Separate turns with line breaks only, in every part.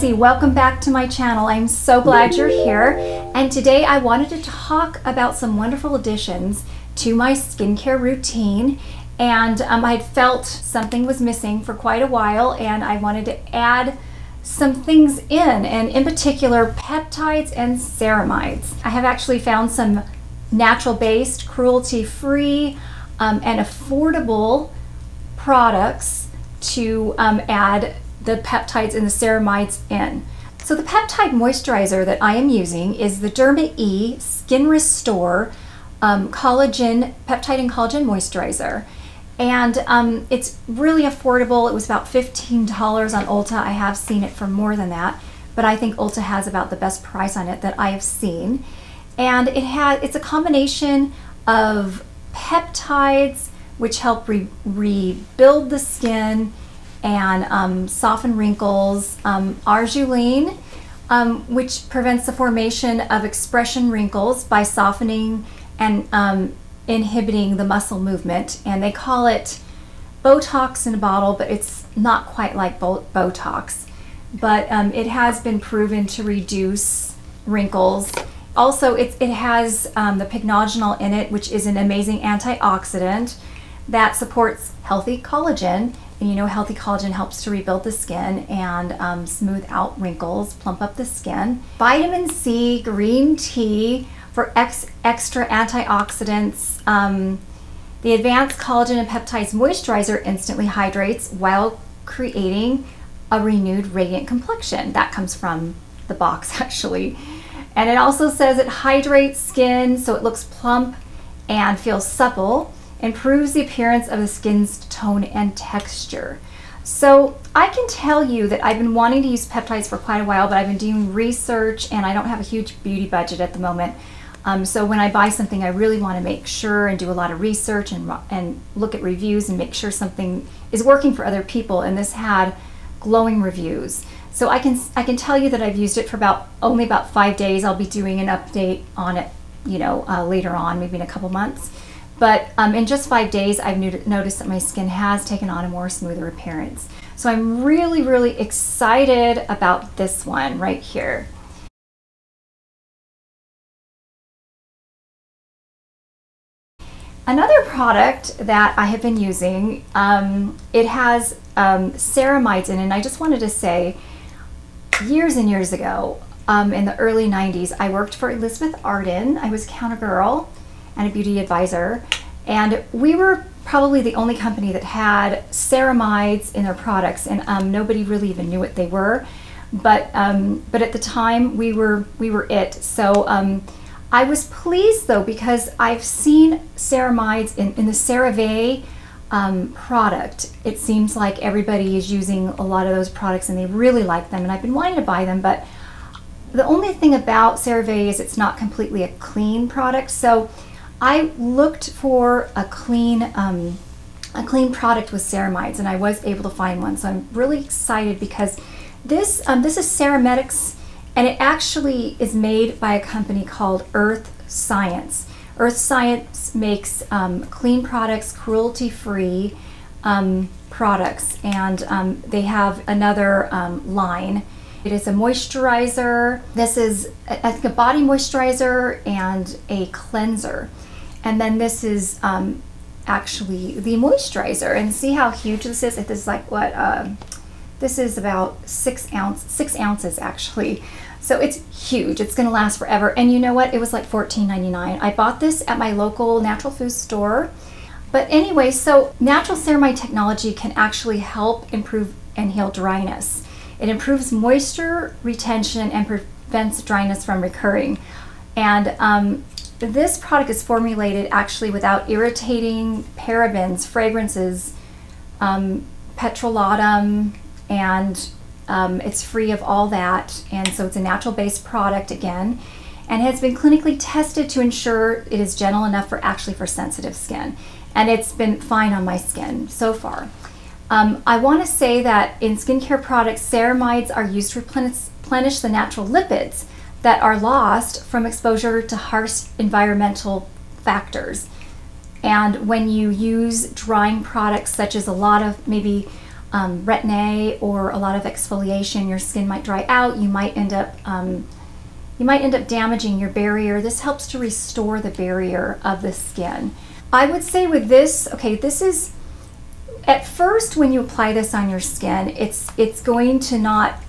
C. Welcome back to my channel. I'm so glad you're here. And today I wanted to talk about some wonderful additions to my skincare routine. And um, I had felt something was missing for quite a while, and I wanted to add some things in, and in particular, peptides and ceramides. I have actually found some natural based, cruelty free, um, and affordable products to um, add the peptides and the ceramides in. So the peptide moisturizer that I am using is the Derma E Skin Restore um, Collagen Peptide and Collagen Moisturizer. And um, it's really affordable. It was about $15 on Ulta. I have seen it for more than that, but I think Ulta has about the best price on it that I have seen. And it has it's a combination of peptides, which help re rebuild the skin and um, soften wrinkles. Um, um, which prevents the formation of expression wrinkles by softening and um, inhibiting the muscle movement. And they call it Botox in a bottle, but it's not quite like Botox. But um, it has been proven to reduce wrinkles. Also, it, it has um, the pycnogenol in it, which is an amazing antioxidant that supports healthy collagen you know, healthy collagen helps to rebuild the skin and um, smooth out wrinkles, plump up the skin. Vitamin C, green tea for ex extra antioxidants. Um, the Advanced Collagen and Peptides Moisturizer instantly hydrates while creating a renewed radiant complexion. That comes from the box actually. And it also says it hydrates skin so it looks plump and feels supple improves the appearance of the skin's tone and texture. So I can tell you that I've been wanting to use peptides for quite a while, but I've been doing research and I don't have a huge beauty budget at the moment. Um, so when I buy something, I really want to make sure and do a lot of research and, and look at reviews and make sure something is working for other people. And this had glowing reviews. So I can I can tell you that I've used it for about only about five days. I'll be doing an update on it, you know, uh, later on, maybe in a couple months. But um, in just five days, I've noticed that my skin has taken on a more smoother appearance. So I'm really, really excited about this one right here. Another product that I have been using, um, it has um, ceramides in it, and I just wanted to say, years and years ago, um, in the early 90s, I worked for Elizabeth Arden. I was counter girl, and a beauty advisor. And we were probably the only company that had ceramides in their products, and um, nobody really even knew what they were. But um, but at the time, we were we were it. So um, I was pleased though because I've seen ceramides in, in the CeraVe um, product. It seems like everybody is using a lot of those products, and they really like them. And I've been wanting to buy them, but the only thing about CeraVe is it's not completely a clean product. So I looked for a clean um, a clean product with ceramides and I was able to find one. So I'm really excited because this um, this is Ceramedx and it actually is made by a company called Earth Science. Earth Science makes um, clean products, cruelty-free um, products, and um, they have another um, line. It is a moisturizer. This is, I think, a body moisturizer and a cleanser. And then this is um, actually the moisturizer. And see how huge this is? This is like what? Uh, this is about six ounce, six ounces actually. So it's huge. It's gonna last forever. And you know what? It was like $14.99. I bought this at my local natural food store. But anyway, so natural ceramide technology can actually help improve and heal dryness. It improves moisture retention and prevents dryness from recurring. And um, this product is formulated actually without irritating parabens, fragrances, um, petrolatum, and um, it's free of all that. And so it's a natural based product again, and has been clinically tested to ensure it is gentle enough for actually for sensitive skin. And it's been fine on my skin so far. Um, I want to say that in skincare products, ceramides are used to replenish the natural lipids that are lost from exposure to harsh environmental factors. And when you use drying products, such as a lot of maybe um, retin-A or a lot of exfoliation, your skin might dry out. You might end up um, you might end up damaging your barrier. This helps to restore the barrier of the skin. I would say with this, okay, this is at first when you apply this on your skin, it's it's going to not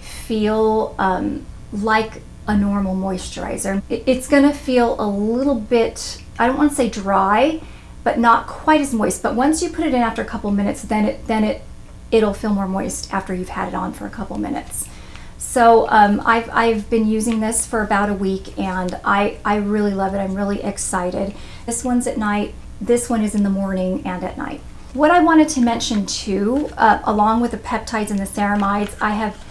feel um, like a normal moisturizer. It's to feel a little bit, I don't want to say dry, but not quite as moist. But once you put it in after a couple minutes, then it then it it'll feel more moist after you've had it on for a couple minutes. So um, I've, I've been using this for about a week and I, I really love it. I'm really excited. This one's at night, this one is in the morning and at night. What I wanted to mention too, uh, along with the peptides and the ceramides, I have,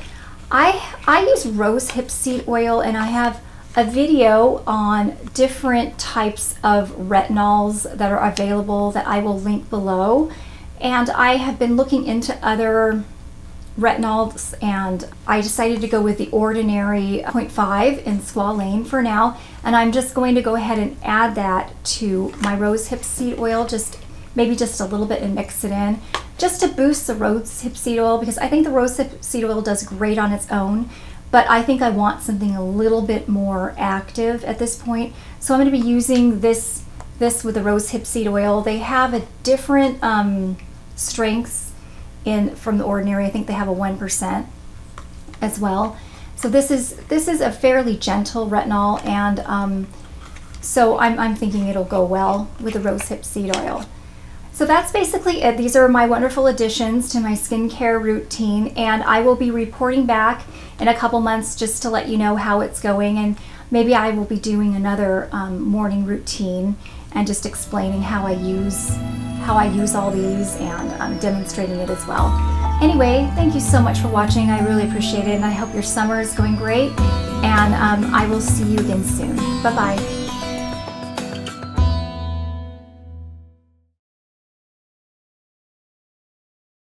I, I use rose hip seed oil and I have a video on different types of retinols that are available that I will link below. And I have been looking into other retinols and I decided to go with the Ordinary 0.5 in squalane for now. And I'm just going to go ahead and add that to my rose hip seed oil, just maybe just a little bit and mix it in just to boost the rose hip seed oil because I think the rose hip seed oil does great on its own but I think I want something a little bit more active at this point. So I'm going to be using this this with the rose hip seed oil. They have a different um, strengths in from the ordinary. I think they have a 1% as well. So this is this is a fairly gentle retinol and um, so I'm, I'm thinking it'll go well with the rose hip seed oil. So that's basically it. These are my wonderful additions to my skincare routine and I will be reporting back in a couple months just to let you know how it's going and maybe I will be doing another um, morning routine and just explaining how I use how I use all these and um, demonstrating it as well. Anyway, thank you so much for watching. I really appreciate it and I hope your summer is going great and um, I will see you again soon. Bye-bye.